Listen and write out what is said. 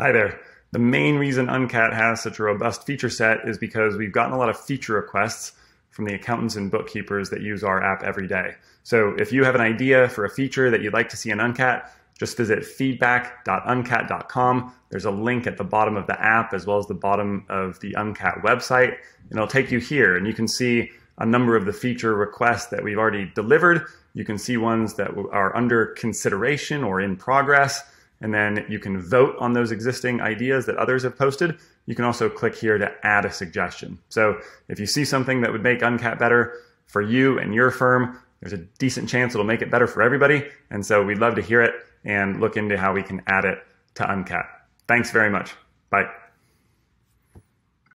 Hi there. The main reason UNCAT has such a robust feature set is because we've gotten a lot of feature requests from the accountants and bookkeepers that use our app every day. So if you have an idea for a feature that you'd like to see in UNCAT, just visit feedback.uncat.com. There's a link at the bottom of the app as well as the bottom of the UNCAT website, and it'll take you here and you can see a number of the feature requests that we've already delivered. You can see ones that are under consideration or in progress and then you can vote on those existing ideas that others have posted. You can also click here to add a suggestion. So if you see something that would make UNCAT better for you and your firm, there's a decent chance it'll make it better for everybody. And so we'd love to hear it and look into how we can add it to UNCAT. Thanks very much. Bye.